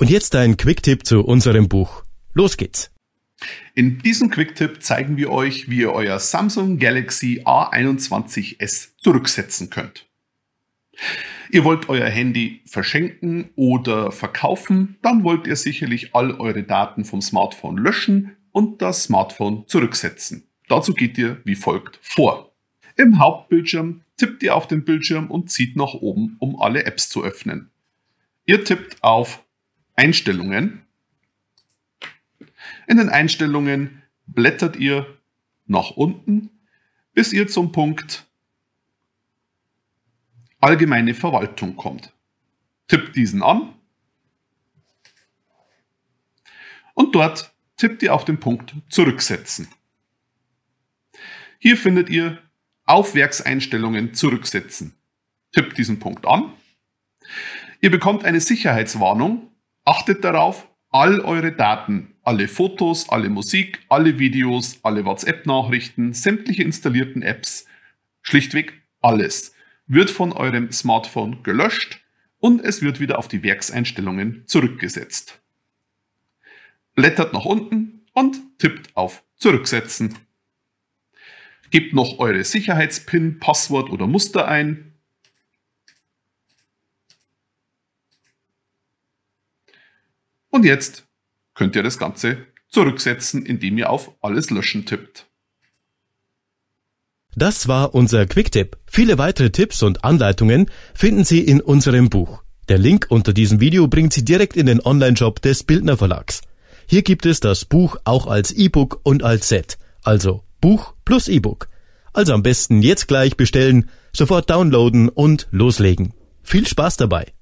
Und jetzt ein Quick-Tipp zu unserem Buch. Los geht's! In diesem Quick-Tipp zeigen wir euch, wie ihr euer Samsung Galaxy A21s zurücksetzen könnt. Ihr wollt euer Handy verschenken oder verkaufen, dann wollt ihr sicherlich all eure Daten vom Smartphone löschen und das Smartphone zurücksetzen. Dazu geht ihr wie folgt vor. Im Hauptbildschirm tippt ihr auf den Bildschirm und zieht nach oben, um alle Apps zu öffnen. Ihr tippt auf Einstellungen. In den Einstellungen blättert ihr nach unten, bis ihr zum Punkt Allgemeine Verwaltung kommt. Tippt diesen an und dort tippt ihr auf den Punkt Zurücksetzen. Hier findet ihr auf Werkseinstellungen zurücksetzen. Tippt diesen Punkt an. Ihr bekommt eine Sicherheitswarnung. Achtet darauf, all eure Daten, alle Fotos, alle Musik, alle Videos, alle WhatsApp-Nachrichten, sämtliche installierten Apps, schlichtweg alles, wird von eurem Smartphone gelöscht und es wird wieder auf die Werkseinstellungen zurückgesetzt. Blättert nach unten und tippt auf Zurücksetzen. Gebt noch eure Sicherheitspin, Passwort oder Muster ein. Und jetzt könnt ihr das Ganze zurücksetzen, indem ihr auf Alles löschen tippt. Das war unser Quick-Tipp. Viele weitere Tipps und Anleitungen finden Sie in unserem Buch. Der Link unter diesem Video bringt Sie direkt in den Online-Shop des Bildner Verlags. Hier gibt es das Buch auch als E-Book und als Set, also Buch plus E-Book. Also am besten jetzt gleich bestellen, sofort downloaden und loslegen. Viel Spaß dabei!